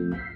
Música